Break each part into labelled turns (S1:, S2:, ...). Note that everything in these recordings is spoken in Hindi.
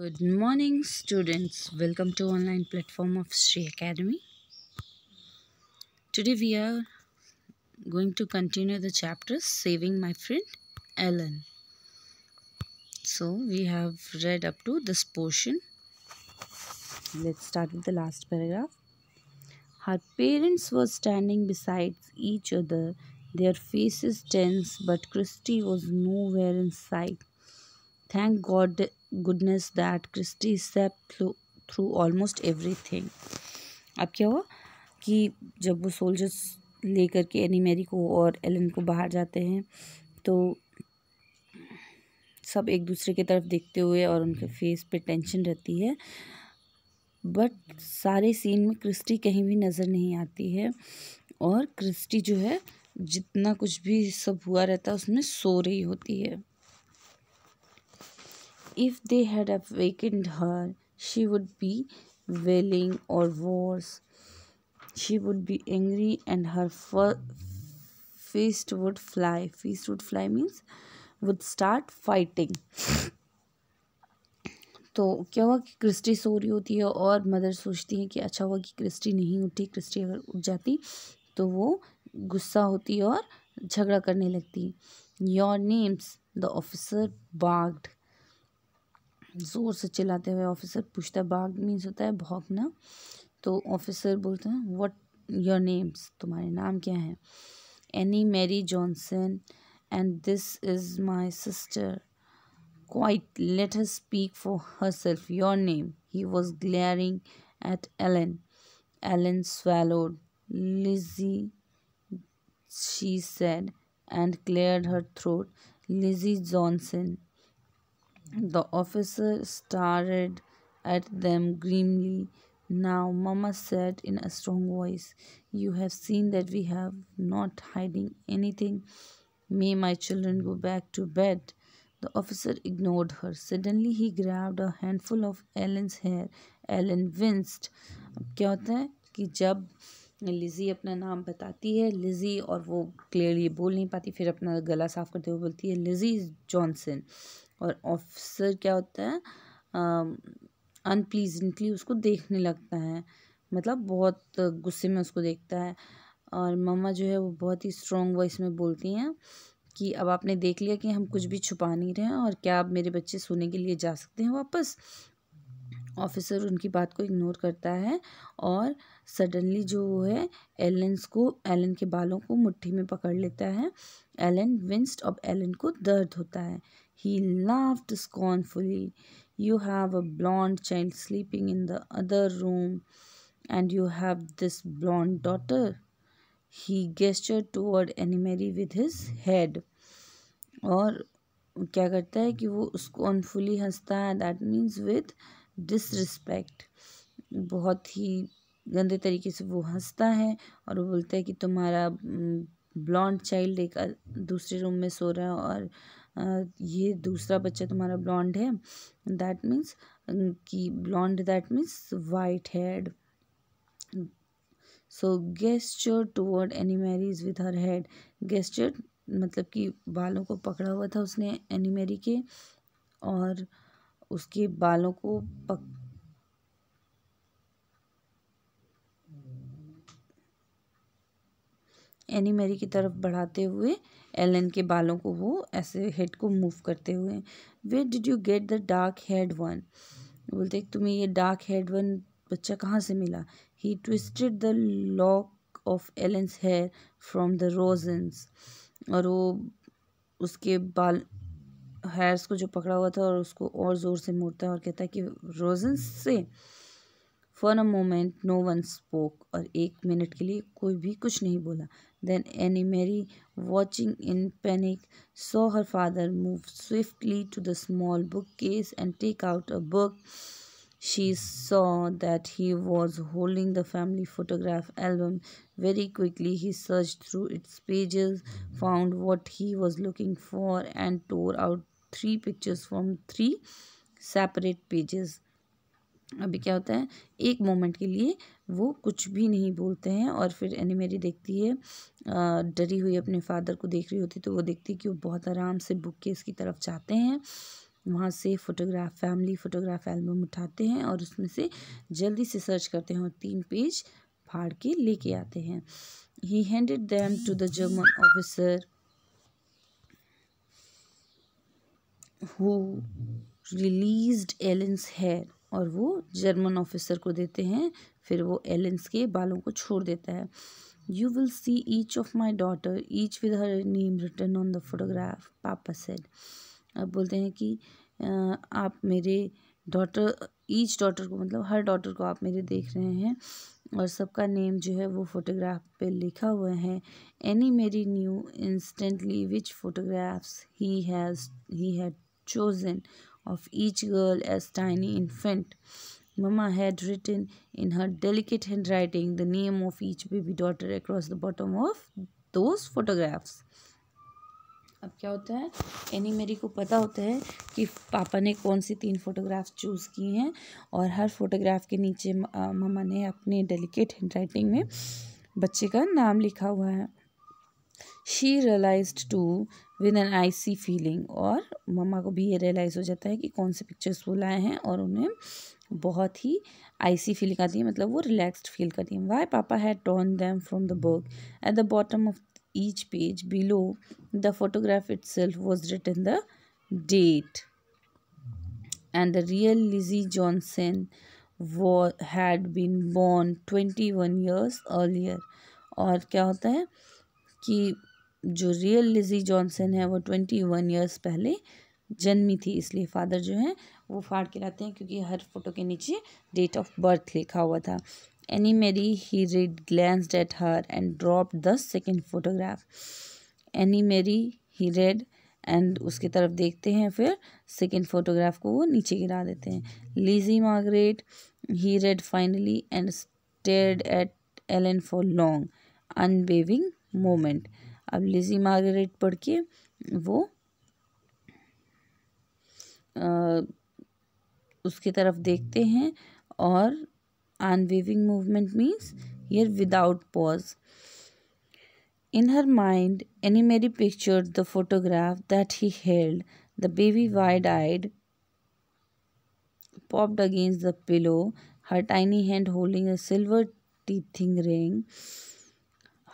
S1: Good morning, students. Welcome to online platform of Sri Academy. Today we are going to continue the chapter Saving My Friend Ellen. So we have read up to this portion. Let's start with the last paragraph. Her parents were standing beside each other, their faces tense, but Christy was nowhere in sight. Thank God goodness that Christy slept through almost everything. अब क्या हुआ? कि जब वो सोल्जर्स लेकर के एनी मैरी को और एलन को बाहर जाते हैं तो सब एक दूसरे की तरफ़ देखते हुए और उनके फेस पे टेंशन रहती है। बट सारे सीन में क्रिस्टी कहीं भी नज़र नहीं आती है और क्रिस्टी जो है, जितना कुछ भी सब हुआ रहता है, उसमें सो रही होती है। If they had awakened her, she would be wailing or worse. She would be angry and her fist would fly. Fist would fly means would start fighting. तो क्या हुआ कि क्रिस्टी सो रही होती है और मदर सोचती है कि अच्छा हुआ कि क्रिस्टी नहीं उठी क्रिस्टी अगर उठ जाती तो वो गुस्सा होती और झगड़ा करने लगती your names the officer barked ज़ोर से चिल्लाते हुए ऑफिसर पूछता है, बाग मीन्स होता है भौंकना? तो ऑफिसर बोलते हैं व्हाट योर नेम्स तुम्हारे नाम क्या है? Annemarie Johansen and this is my sister quiet let her speak for herself your name he was glaring at Ellen Ellen swallowed. Lise she said, and cleared her throat. Lizzie johnson. The officer stared at them grimly. Now, Mamma said in a strong voice, You have seen that we have not hiding anything. May my children go back to bed. The officer ignored her. Suddenly, he grabbed a handful of Ellen's hair. Ellen winced. अब क्या होता है कि जब लिज़ी अपना नाम बताती है लिज़ी और वो क्लियरली बोल नहीं पाती फिर अपना गला साफ करते हुए बोलती है लिज़ी जॉनसन और ऑफिसर क्या होता है अनप्लीजेंटली उसको देखने लगता है। मतलब बहुत गुस्से में उसको देखता है। और मम्मा जो है वो बहुत ही स्ट्रॉन्ग वॉइस में बोलती हैं कि अब आपने देख लिया कि हम कुछ भी छुपा नहीं रहे हैं और क्या आप मेरे बच्चे सोने के लिए जा सकते हैं वापस? ऑफिसर उनकी बात को इग्नोर करता है और सडनली जो वो है एलेंस को एलन के बालों को मुट्ठी में पकड़ लेता है। एलन विंस्ट अब एलन को दर्द होता है। He laughed scornfully. You have a blonde child sleeping in the other room, and you have this blonde daughter. He gestured toward Animary with his head. और क्या करता है कि वो उसको अनफुली हंसता है दैट मीन्स विद डिसरिस्पेक्ट बहुत ही गंदे तरीके से वो हंसता है और वो बोलता है कि तुम्हारा ब्लॉन्ड चाइल्ड एक दूसरे रूम में सो रहा है और ये दूसरा बच्चा तुम्हारा ब्लॉन्ड है। दैट मीन्स कि blond that means white head so gesture toward Annemarie's with her head gesture मतलब कि बालों को पकड़ा हुआ था उसने एनीमेरी के और उसके बालों को पक एनी मैरी की तरफ़ बढ़ाते हुए, एलन के बालों को वो ऐसे हेड को मूव करते हुए। Where did you get the dark head one बोलते, तुम्हें ये डार्क हेड वन बच्चा कहाँ से मिला? He twisted the lock of Ellen's hair from the Rosens और वो उसके बाल हेयर्स को जो पकड़ा हुआ था और उसको और ज़ोर से मोड़ता है और कहता है कि रोजन्स से for a moment no one spoke और एक मिनट के लिए कोई भी कुछ नहीं बोला। Then Annie Mary, watching in panic, saw her father move swiftly to the small bookcase and take out a book. She saw that he was holding the family photograph album. Very quickly, he searched through its pages, found what he was looking for, and tore out three pictures from three separate pages. अभी क्या होता है, एक मोमेंट के लिए वो कुछ भी नहीं बोलते हैं और फिर एनिमेरी देखती है डरी हुई अपने फादर को देख रही होती तो वो देखती है कि वो बहुत आराम से बुक केस की तरफ़ जाते हैं। वहाँ से फ़ोटोग्राफ, फैमिली फ़ोटोग्राफ एल्बम उठाते हैं और उसमें से जल्दी से सर्च करते हैं और तीन पेज फाड़ के लेके आते हैं। He handed them to the German officer who released Ellen's hair और वो जर्मन ऑफिसर को देते हैं, फिर वो एलेंस के बालों को छोड़ देता है। You will see each of my daughter each with her name written on the photograph papa said अब बोलते हैं कि आप मेरे डॉटर ईच डॉटर को मतलब हर डॉटर को आप मेरे देख रहे हैं और सबका नेम जो है वो फोटोग्राफ पे लिखा हुआ है। Annemarie knew instantly which photographs he has he had chosen of each girl as tiny infant. Mama had written in her delicate handwriting the name of each baby daughter across the bottom of those photographs. अब क्या होता है एनी मेरी को पता होता है कि पापा ने कौन सी तीन फोटोग्राफ चूज़ की हैं और हर फोटोग्राफ के नीचे मम्मा ने अपने डेलिकेट हैंड राइटिंग में बच्चे का नाम लिखा हुआ है she realized too with an icy feeling और मम्मा को भी ये रियलाइज़ हो जाता है कि कौन से पिक्चर्स वो लाए हैं और उन्हें बहुत ही आईसी फीलिंग आती है मतलब वो रिलैक्सड फील करती है why papa had torn them from the book at the bottom of each page below the photograph itself was written the date and the real Lizzie Johnson was, had been born 21 years earlier. और क्या होता है कि जो रियल लिजी जॉनसन है, वो ट्वेंटी वन ईयर्स पहले जन्मी थी, इसलिए फादर जो है, वो फाड़ के लाते हैं क्योंकि हर फ़ोटो के नीचे डेट ऑफ़ बर्थ लिखा हुआ था। Annemarie he read glance at her and drop the second photograph Annemarie he read and उसकी तरफ़ देखते हैं, फिर सेकेंड फोटोग्राफ को वो नीचे गिरा देते हैं। Lise Margaret he read finally and stared at Ellen for long unwavering moment अब लिजी मार्गरेट पढ़ के वो आ, उसकी तरफ़ देखते हैं और unwavering movement means year without pause in her mind Annemarie pictured the photograph that he held the baby wide eyed propped against the pillow her tiny hand holding a silver teething ring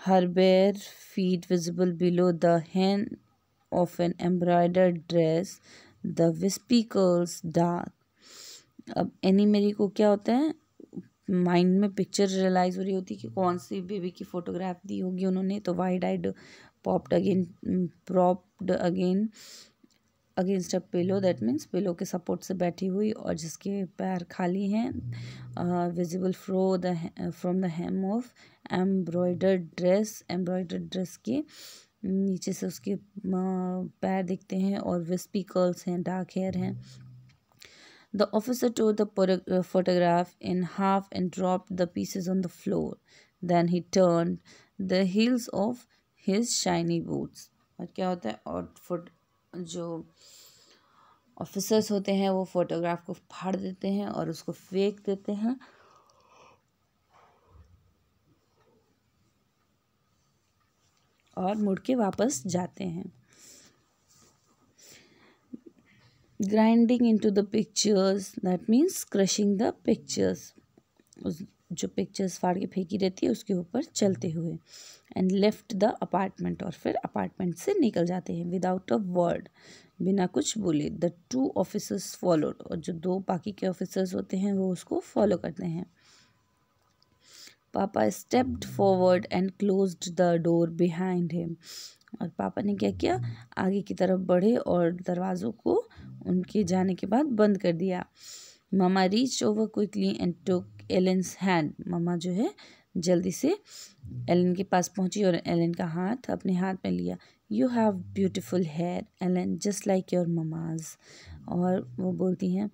S1: her bare feet visible below the hem of an embroidered dress, the wispy curls dark. अब एनी मेरी को क्या होता है माइंड में पिक्चर रियलाइज़ हो रही होती कि कौन सी बेबी की फ़ोटोग्राफ दी होगी उन्होंने तो wide eyed popped again propped again against a pillow that means pillow के सपोर्ट से बैठी हुई और जिसके पैर खाली हैं visible from the from the hem of embroidered dress embroidered dress के नीचे से उसके पैर दिखते हैं और विस्पी कर्ल्स हैं डार्क हेयर हैं। The officer tore the photograph in half and drop the pieces on the floor then he turn the heels of his shiny boots और क्या होता है? और जो ऑफिसर्स होते हैं, वो फोटोग्राफ को फाड़ देते हैं और उसको फेंक देते हैं। और मुड़ के वापस जाते हैं। Grinding into the pictures that means crushing the pictures जो पिक्चर्स फाड़ के फेंकी रहती है, उसके ऊपर चलते हुए। एंड लेफ़्ट द अपार्टमेंट और फिर अपार्टमेंट से निकल जाते हैं विदाउट अ वर्ड बिना कुछ बोले। द टू ऑफिसर्स फॉलोड और जो दो बाकी के ऑफिसर्स होते हैं, वो उसको फॉलो करते हैं। Papa stepped forward and close the door behind him और पापा ने क्या किया? आगे की तरफ़ बढ़े और दरवाज़ों को उनके जाने के बाद बंद कर दिया। Mama reach over quickly and took Ellen's hand. मामा जो है, जल्दी से एलन के पास पहुँची और एलन का हाथ अपने हाथ में लिया। You have beautiful hair Ellen just like your mama's और वो बोलती हैं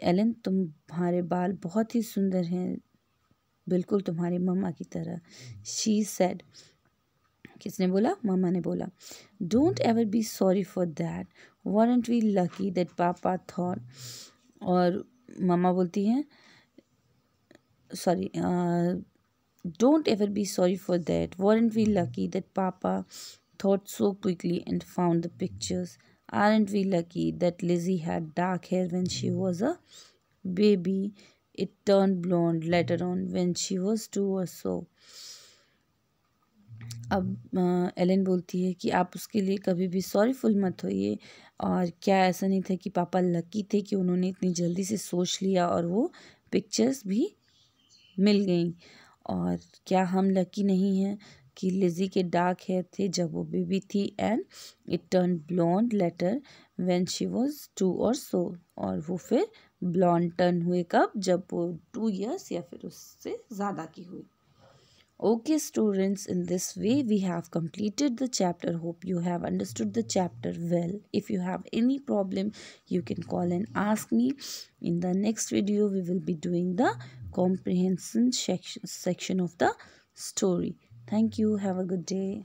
S1: एलन तुम्हारे बाल बहुत ही सुंदर हैं, बिल्कुल तुम्हारी ममा की तरह। शी सेड किसने बोला? मम्मा ने बोला don't ever be sorry for that weren't we lucky that papa thought और मामा बोलती हैं sorry don't ever be sorry for that and we lucky that papa thought so quickly and found the pictures are and we lucky that Lise had dark hair when she was a baby it turned blond later on when she was two uh so अब एलन बोलती है कि आप उसके लिए कभी भी सॉरीफुल मत होइए। और क्या ऐसा नहीं था कि पापा लकी थे कि उन्होंने इतनी जल्दी से सोच लिया और वो पिक्चर्स भी मिल गई। और क्या हम लकी नहीं हैं कि लिज़ी के डार्क हेयर थे जब वो बेबी थी and it turned blond later when she was two और सो और वो फिर ब्लॉन्ड टर्न हुए कब? जब वो टू इयर्स या फिर उससे ज़्यादा की हुई। Okay students, in this way we have completed the chapter. Hope you have understood the chapter well. If you have any problem, you can call and ask me. In the next video, we will be doing the comprehension section, section of the story. Thank you. Have a good day.